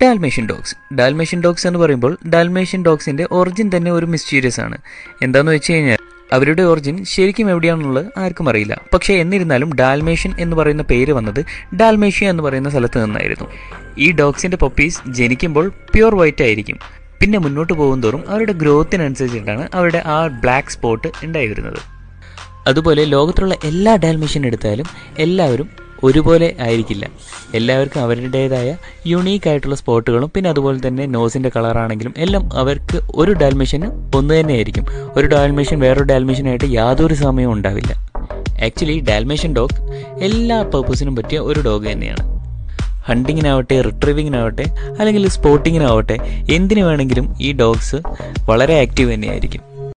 Dalmatian dogs Dalmatian dogs എന്ന് പറയുമ്പോൾ Dalmatian ഡോഗ്സിന്റെ origin തന്നെ ഒരു മിസ്റ്റീരിയസ് ആണ്. എന്താന്ന് വെച്ച് കഴിഞ്ഞാൽ അവരുടെ ഒറിജിൻ ശരിക്കും എവിടെയാണെന്നുള്ളത് ആർക്കും അറിയില്ല. പക്ഷെ എന്നിരുന്നാലും ഡാൽമേഷ്യൻ എന്ന് പറയുന്ന പേര് വന്നത് ഡാൽമേഷ്യ എന്ന് പറയുന്ന സ്ഥലത്ത് നിന്നായിരുന്നു. ഈ ഡോഗ്സിന്റെ പപ്പീസ് ജനിക്കുമ്പോൾ പ്യുവർ വൈറ്റ് ആയിരിക്കും. പിന്നെ മുന്നോട്ട് പോകുന്തോറും അവരുടെ ഗ്രോത്തിനനുസരിച്ചിട്ടാണ് അവരുടെ ആ ബ്ലാക്ക് സ്പോട്ട് ഉണ്ടായി വരുന്നത് അതുപോലെ ലോകത്തുള്ള എല്ലാ ഡാൽമേഷ്യൻ എടുത്താലും എല്ലാവരും ഒരുപോലെ ആയിരിക്കില്ല. എല്ലാവർക്കും അവരുടേതായ യുണീക്ക് ആയിട്ടുള്ള സ്പോട്ടുകളും പിന്നെ അതുപോലെ തന്നെ നോസിന്റെ കളറാണെങ്കിലും എല്ലാം അവർക്ക് ഒരു ഡാൽമേഷ്യന് ഒന്ന് തന്നെ ആയിരിക്കും ഒരു ഡാൽമിഷൻ വേറൊരു ആയിട്ട് യാതൊരു സമയവും ഉണ്ടാവില്ല. ആക്ച്വലി ഡാൽമേഷൻ ഡോഗ് എല്ലാ പർപ്പസിനും പറ്റിയ ഒരു ഡോഗ് തന്നെയാണ്. ഹണ്ടിങ്ങിനാവട്ടെ റിട്രീവിങ്ങിനാവട്ടെ അല്ലെങ്കിൽ സ്പോർട്ടിങ്ങിനാവട്ടെ എന്തിനു വേണമെങ്കിലും ഈ ഡോഗ്സ് വളരെ ആക്റ്റീവ് തന്നെയായിരിക്കും.